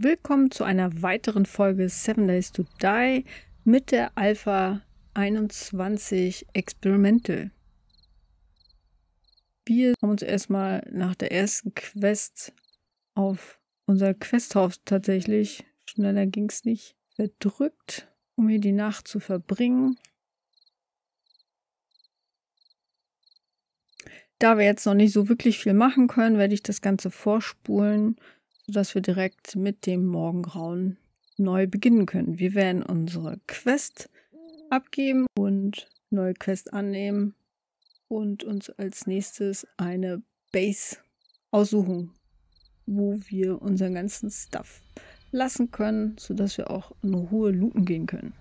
Willkommen zu einer weiteren Folge Seven Days to Die mit der Alpha 21 Experimental. Wir haben uns erstmal nach der ersten Quest auf unser Questhaus tatsächlich, schneller ging es nicht, verdrückt, um hier die Nacht zu verbringen. Da wir jetzt noch nicht so wirklich viel machen können, werde ich das Ganze vorspulen sodass wir direkt mit dem Morgengrauen neu beginnen können. Wir werden unsere Quest abgeben und neue Quest annehmen und uns als nächstes eine Base aussuchen, wo wir unseren ganzen Stuff lassen können, sodass wir auch in Ruhe looten gehen können.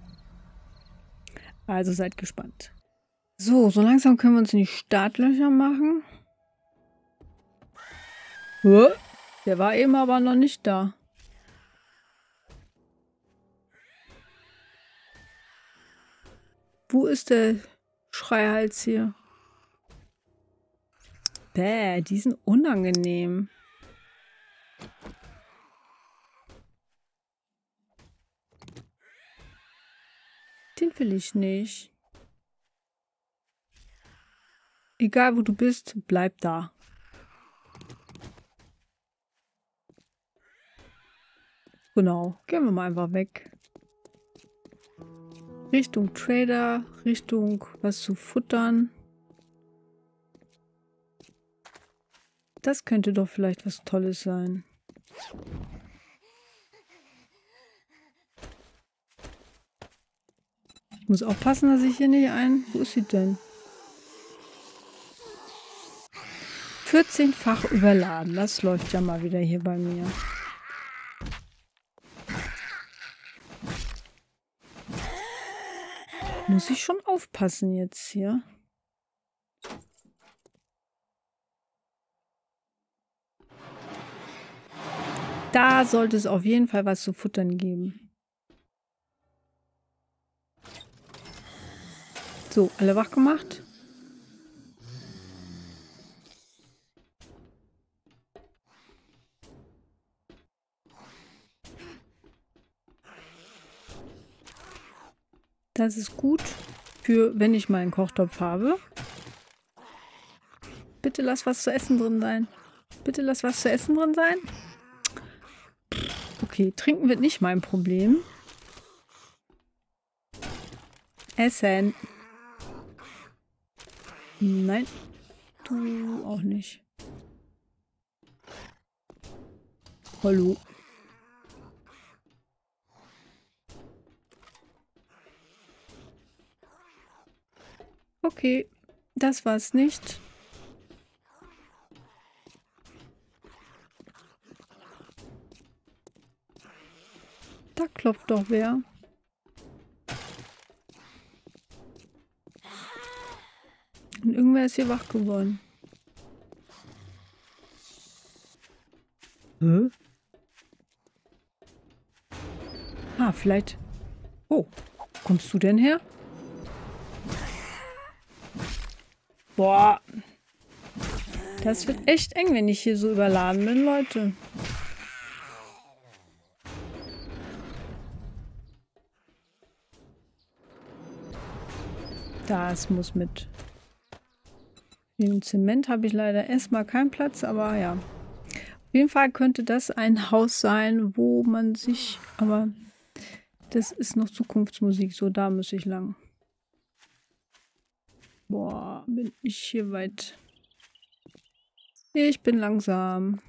Also seid gespannt. So, so langsam können wir uns in die Startlöcher machen. Huh? Der war eben aber noch nicht da. Wo ist der Schreihals hier? Bäh, die sind unangenehm. Den will ich nicht. Egal wo du bist, bleib da. Genau, gehen wir mal einfach weg. Richtung Trader, Richtung was zu futtern. Das könnte doch vielleicht was Tolles sein. Ich muss aufpassen, dass ich hier nicht ein... Wo ist sie denn? 14-fach überladen. Das läuft ja mal wieder hier bei mir. Muss ich schon aufpassen jetzt hier. Da sollte es auf jeden Fall was zu futtern geben. So, alle wach gemacht? Das ist gut für, wenn ich mal einen Kochtopf habe. Bitte lass was zu essen drin sein. Bitte lass was zu essen drin sein. Okay, trinken wird nicht mein Problem. Essen. Nein. Du auch nicht. Hallo. Okay, das war's nicht. Da klopft doch wer. Und irgendwer ist hier wach geworden. Hä? Ah, vielleicht... Oh, kommst du denn her? Boah. Das wird echt eng, wenn ich hier so überladen bin, Leute. Das muss mit. Dem Zement habe ich leider erstmal keinen Platz, aber ja. Auf jeden Fall könnte das ein Haus sein, wo man sich, aber das ist noch Zukunftsmusik, so da muss ich lang. Boah, bin ich hier weit. Ich bin langsam.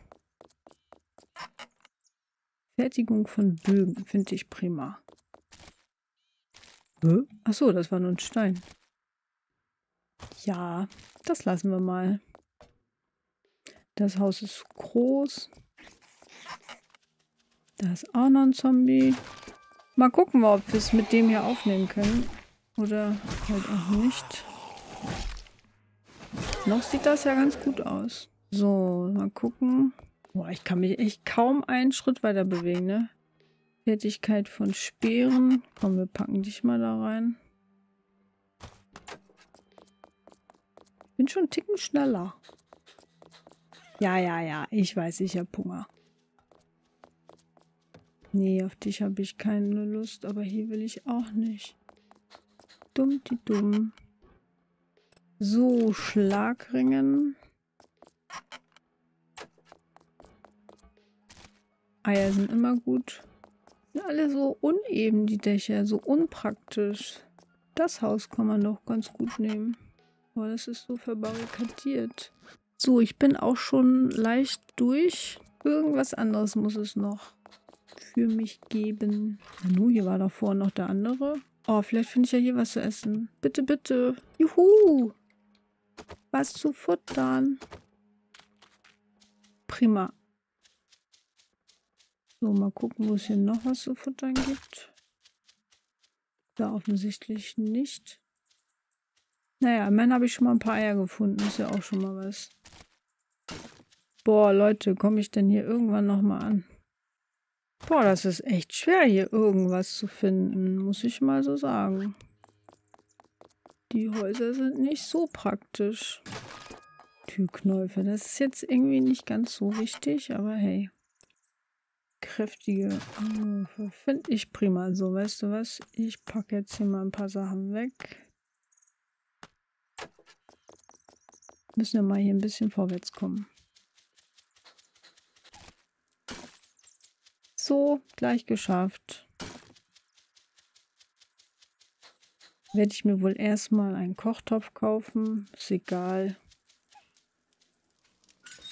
Fertigung von Bögen finde ich prima. Hä? Achso, das war nur ein Stein. Ja, das lassen wir mal. Das Haus ist groß. Da ist auch noch ein Zombie. Mal gucken, ob wir es mit dem hier aufnehmen können. Oder halt auch nicht. Noch sieht das ja ganz gut aus. So, mal gucken. Boah, ich kann mich echt kaum einen Schritt weiter bewegen, ne? Fertigkeit von Speeren. Komm, wir packen dich mal da rein. Bin schon einen Ticken schneller. Ja, ja, ja. Ich weiß, ich habe Hunger. Nee, auf dich habe ich keine Lust, aber hier will ich auch nicht. Dumm, die dumm. So, Schlagringen. Eier sind immer gut. Sind alle so uneben, die Dächer, so unpraktisch. Das Haus kann man doch ganz gut nehmen. Aber das ist so verbarrikadiert. So, ich bin auch schon leicht durch. Irgendwas anderes muss es noch für mich geben. Nanu, hier war davor noch der andere. Oh, vielleicht finde ich ja hier was zu essen. Bitte, bitte. Juhu. Was zu futtern. Prima. So, mal gucken, wo es hier noch was zu futtern gibt. Da offensichtlich nicht. Naja, immerhin habe ich schon mal ein paar Eier gefunden. Ist ja auch schon mal was. Boah, Leute, komme ich denn hier irgendwann nochmal an? Boah, das ist echt schwer, hier irgendwas zu finden, muss ich mal so sagen. Die Häuser sind nicht so praktisch. Türknäufe, das ist jetzt irgendwie nicht ganz so wichtig, aber hey. Kräftige Anrufe finde ich prima. So, weißt du was? Ich packe jetzt hier mal ein paar Sachen weg. Müssen wir mal hier ein bisschen vorwärts kommen. So, gleich geschafft. Werde ich mir wohl erstmal einen Kochtopf kaufen. Ist egal.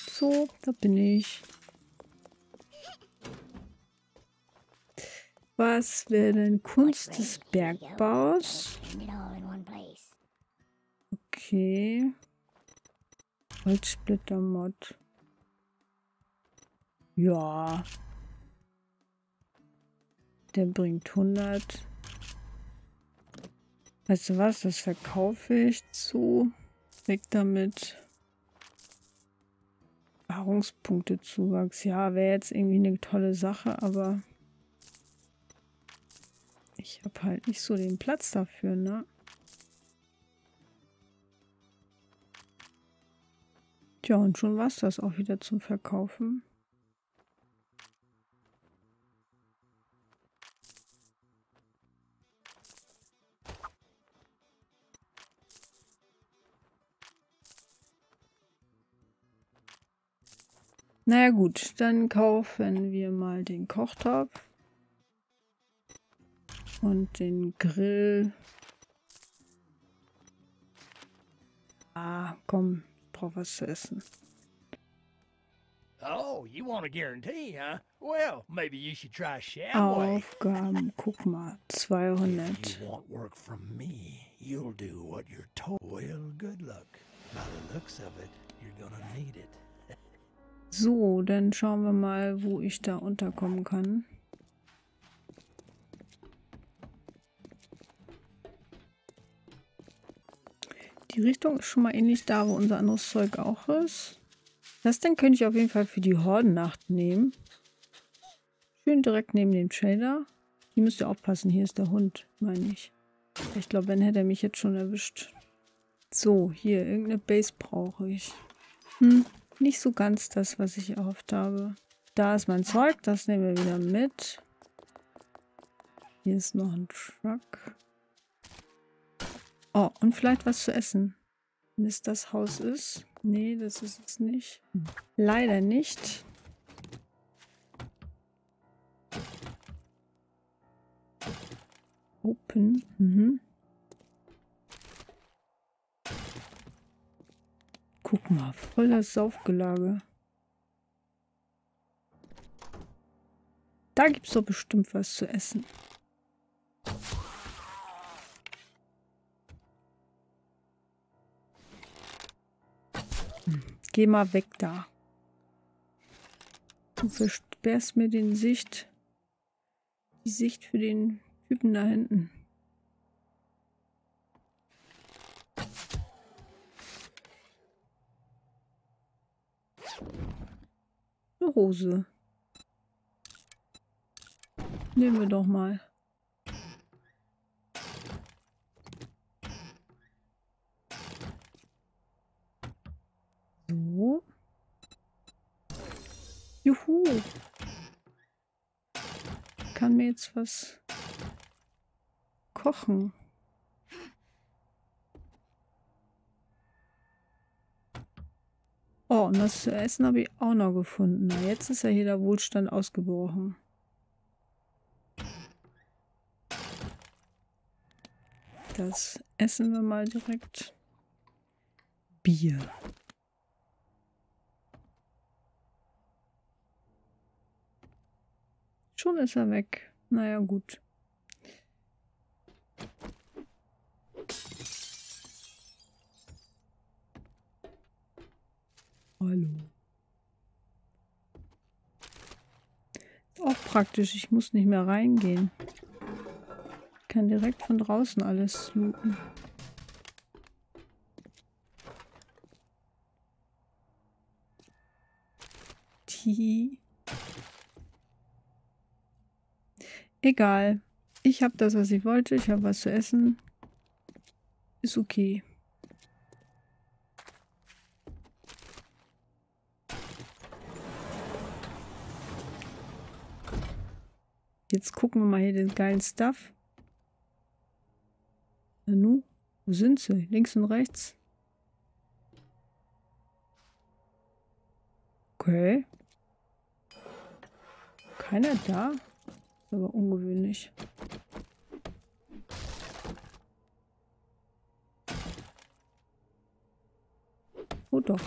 So, da bin ich. Was wäre denn Kunst des Bergbaus? Okay. Holzsplittermod. Ja. Der bringt 100. Weißt du was? Das verkaufe ich zu. Weg damit. Erfahrungspunkte Zuwachs. Ja, wäre jetzt irgendwie eine tolle Sache, aber ich habe halt nicht so den Platz dafür, ne? Tja, und schon war es das auch wieder zum Verkaufen. Naja gut, dann kaufen wir mal den Kochtopf und den Grill. Ah, komm, ich brauche was zu essen. Oh, you want a guarantee, huh? Well, maybe you should try Shamway. Aufgaben, guck mal, 200. If you want work from me, you'll do what you're told. Well, good luck. By the looks of it, you're gonna need it. So, dann schauen wir mal, wo ich da unterkommen kann. Die Richtung ist schon mal ähnlich da, wo unser anderes Zeug auch ist. Das dann könnte ich auf jeden Fall für die Hordennacht nehmen. Schön direkt neben dem Trader. Hier müsst ihr aufpassen, hier ist der Hund, meine ich. Ich glaube, wenn hätte er mich jetzt schon erwischt. So, hier, irgendeine Base brauche ich. Hm, nicht so ganz das, was ich erhofft habe. Da ist mein Zeug, das nehmen wir wieder mit. Hier ist noch ein Truck. Oh, und vielleicht was zu essen. Wenn es das Haus ist. Nee, das ist es nicht. Leider nicht. Open. Mhm. Guck mal, voll das Saufgelage. Da gibt es doch bestimmt was zu essen. Hm, geh mal weg da. Du versperrst mir den Sicht. Die Sicht für den Typen da hinten. Hose. Nehmen wir doch mal. So. kann mir jetzt was kochen. Und das zu essen habe ich auch noch gefunden. Na, jetzt ist ja hier der Wohlstand ausgebrochen. Das essen wir mal direkt. Bier. Schon ist er weg. Naja, gut. Hallo. Ist auch praktisch. Ich muss nicht mehr reingehen. Ich kann direkt von draußen alles looten. Die. Egal. Ich habe das, was ich wollte. Ich habe was zu essen. Ist okay. Jetzt gucken wir mal hier den geilen Stuff. Nanu, wo sind sie? Links und rechts? Okay. Keiner da? Aber ungewöhnlich. Oh doch.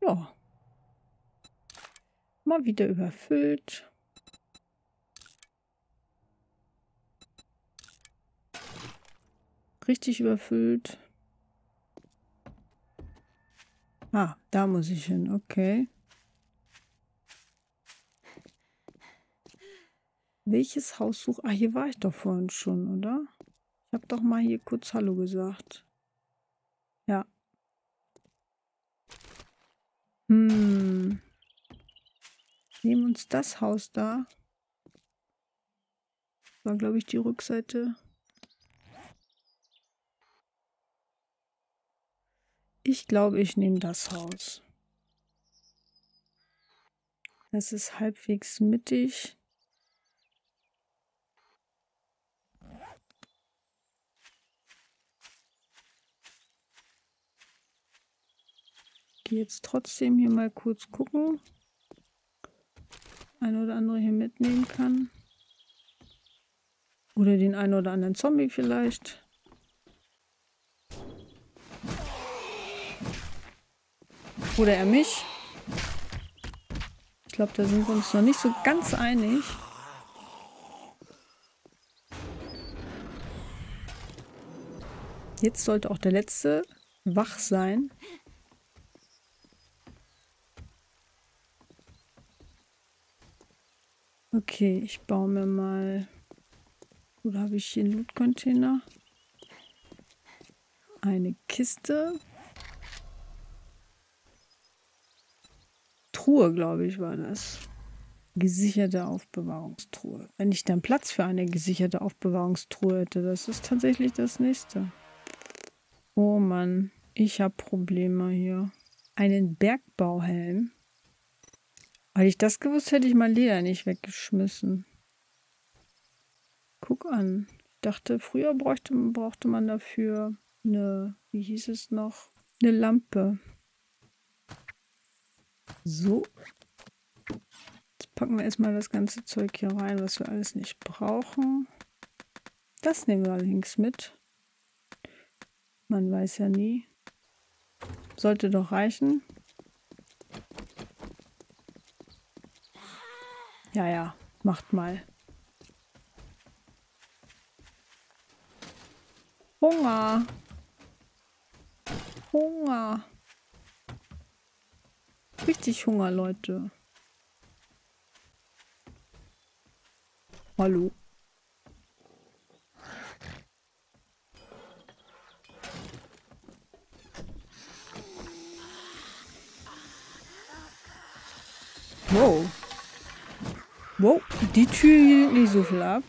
Ja. Mal wieder überfüllt. Richtig überfüllt. Ah, da muss ich hin. Okay. Welches Haus suche? Ah, hier war ich doch vorhin schon, oder? Ich habe doch mal hier kurz Hallo gesagt. Ja. Hm. Nehmen uns das Haus da. War, glaube ich, die Rückseite. Ich glaube, ich nehme das Haus. Das ist halbwegs mittig. Gehe jetzt trotzdem hier mal kurz gucken. Ein oder andere hier mitnehmen kann. Oder den einen oder anderen Zombie vielleicht. Oder er mich. Ich glaube, da sind wir uns noch nicht so ganz einig. Jetzt sollte auch der letzte wach sein. Okay, ich baue mir mal... Oder habe ich hier einen Loot-Container? Eine Kiste. Truhe, glaube ich, war das. Gesicherte Aufbewahrungstruhe. Wenn ich dann Platz für eine gesicherte Aufbewahrungstruhe hätte, das ist tatsächlich das nächste. Oh Mann, ich habe Probleme hier. Einen Bergbauhelm. Hätte ich das gewusst, hätte ich mein Leder nicht weggeschmissen. Guck an. Ich dachte, früher brauchte, brauchte man dafür eine, wie hieß es noch, eine Lampe. So. Jetzt packen wir erstmal das ganze Zeug hier rein, was wir alles nicht brauchen. Das nehmen wir allerdings mit. Man weiß ja nie. Sollte doch reichen. Ja, ja, macht mal. Hunger. Hunger. Richtig Hunger, Leute. Hallo. Wow. Wow, die Tür hielt nicht so viel ab.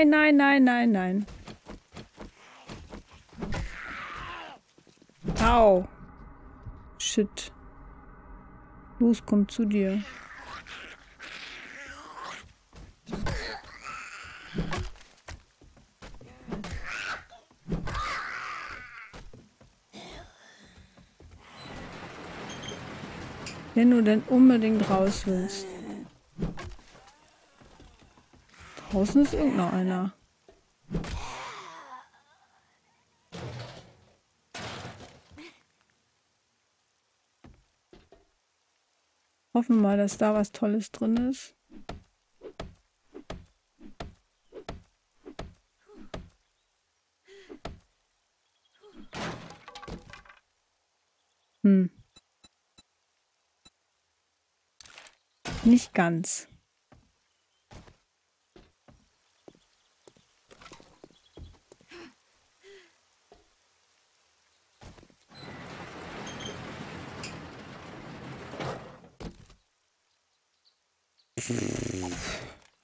Nein, nein, nein, nein, nein. Au. Shit. Los, komm zu dir. Wenn du denn unbedingt raus willst. Draußen ist irgendeiner einer. Hoffen wir mal, dass da was Tolles drin ist. Hm. Nicht ganz.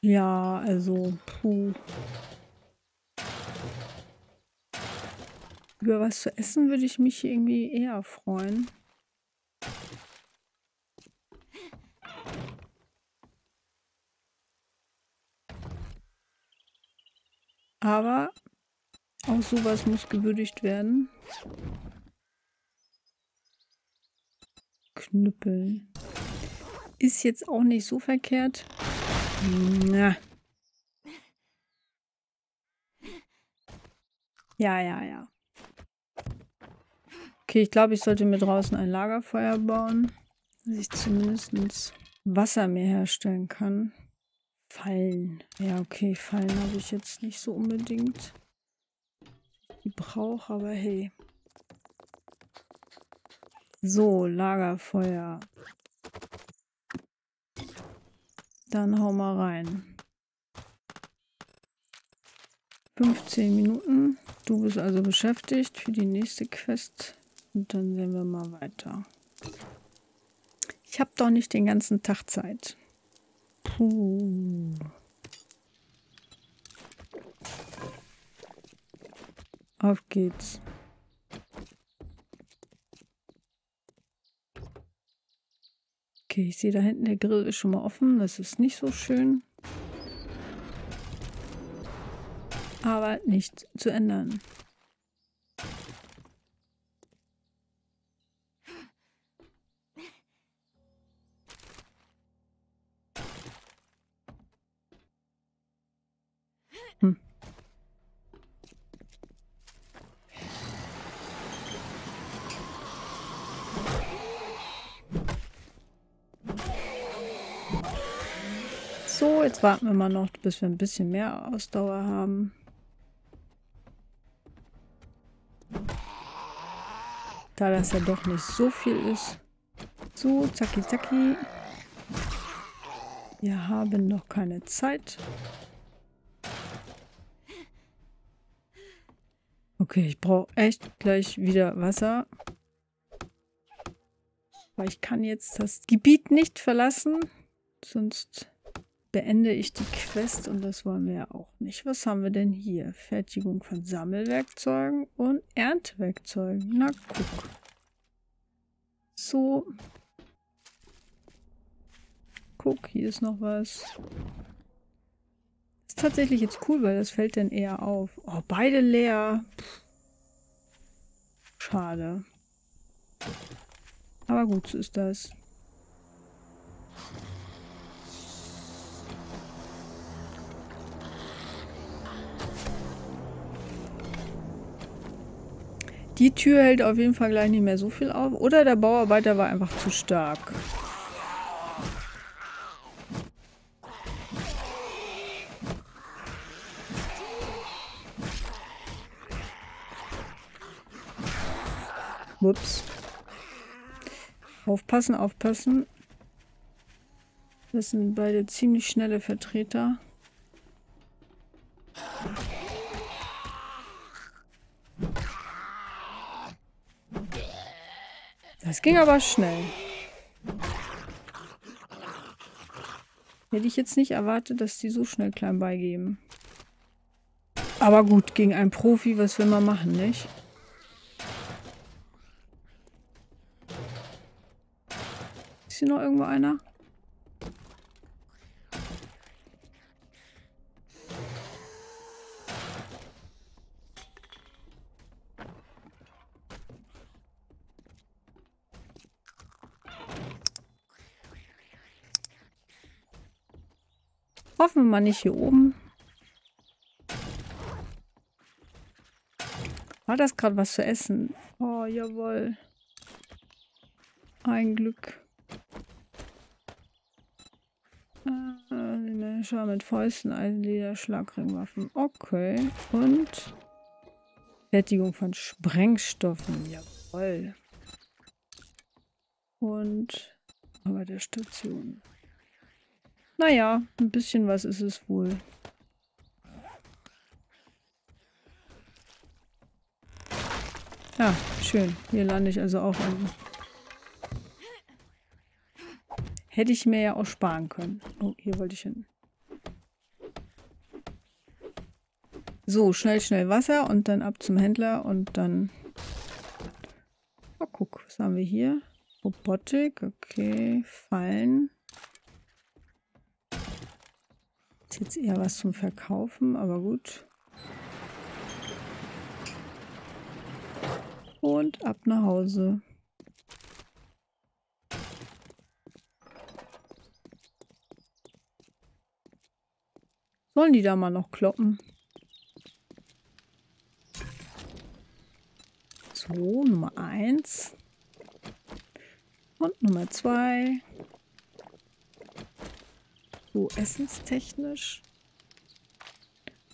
Ja, also, puh. Über was zu essen würde ich mich irgendwie eher freuen. Aber auch sowas muss gewürdigt werden. Knüppeln. Ist jetzt auch nicht so verkehrt. Na. Ja, ja, ja. Okay, ich glaube, ich sollte mir draußen ein Lagerfeuer bauen, dass ich zumindest Wasser mehr herstellen kann. Fallen. Ja, okay, Fallen habe ich jetzt nicht so unbedingt. Die brauche, aber hey. So, Lagerfeuer. Dann hau mal rein. 15 Minuten. Du bist also beschäftigt für die nächste Quest. Und dann sehen wir mal weiter. Ich habe doch nicht den ganzen Tag Zeit. Puh. Auf geht's. Okay, ich sehe da hinten, der Grill ist schon mal offen. Das ist nicht so schön. Aber nicht zu ändern. So, jetzt warten wir mal noch, bis wir ein bisschen mehr Ausdauer haben. Da das ja doch nicht so viel ist. So, zacki zacki. Wir haben noch keine Zeit. Okay, ich brauche echt gleich wieder Wasser. Weil ich kann jetzt das Gebiet nicht verlassen. Sonst beende ich die Quest und das wollen wir ja auch nicht. Was haben wir denn hier? Fertigung von Sammelwerkzeugen und Erntewerkzeugen. Na, guck. So. Guck, hier ist noch was. Ist tatsächlich jetzt cool, weil das fällt dann eher auf. Oh, beide leer. Schade. Aber gut, so ist das. Die Tür hält auf jeden Fall gleich nicht mehr so viel auf. Oder der Bauarbeiter war einfach zu stark. Ups. Aufpassen, aufpassen. Das sind beide ziemlich schnelle Vertreter. Das ging aber schnell. Hätte ich jetzt nicht erwartet, dass die so schnell klein beigeben. Aber gut, gegen einen Profi, was will man machen, nicht? Ist hier noch irgendwo einer? Hoffen wir mal nicht hier oben. War das gerade was zu essen? Oh, jawohl. Ein Glück. Äh, Schau mit Fäusten, Eisenleder, Schlagringwaffen. Okay. Und Fertigung von Sprengstoffen. Jawohl. Und aber der Station. Naja, ein bisschen was ist es wohl. Ja, schön. Hier lande ich also auch an. Hätte ich mir ja auch sparen können. Oh, hier wollte ich hin. So, schnell, schnell Wasser und dann ab zum Händler und dann... Oh, guck, was haben wir hier? Robotik, okay, Fallen. Ist jetzt eher was zum Verkaufen, aber gut. Und ab nach Hause. Sollen die da mal noch kloppen? So, Nummer 1. Und Nummer 2. So, essenstechnisch.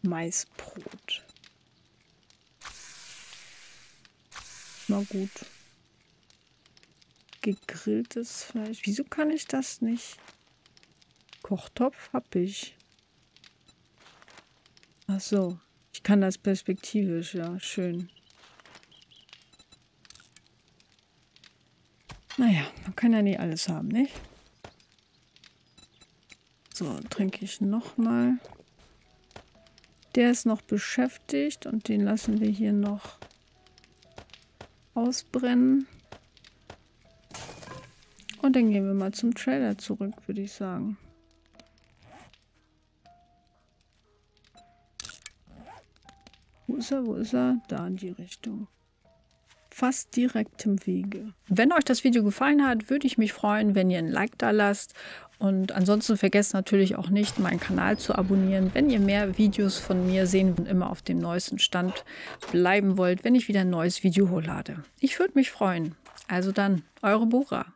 Maisbrot. Mal gut. Gegrilltes Fleisch. Wieso kann ich das nicht? Kochtopf habe ich. Ach so. Ich kann das perspektivisch, ja. Schön. Naja, man kann ja nie alles haben, nicht? So, trinke ich nochmal. Der ist noch beschäftigt und den lassen wir hier noch ausbrennen. Und dann gehen wir mal zum Trailer zurück, würde ich sagen. Wo ist er? Wo ist er? Da in die Richtung fast direktem Wege. Wenn euch das Video gefallen hat, würde ich mich freuen, wenn ihr ein Like da lasst. Und ansonsten vergesst natürlich auch nicht, meinen Kanal zu abonnieren, wenn ihr mehr Videos von mir sehen und immer auf dem neuesten Stand bleiben wollt, wenn ich wieder ein neues Video hochlade. Ich würde mich freuen. Also dann, eure Bora.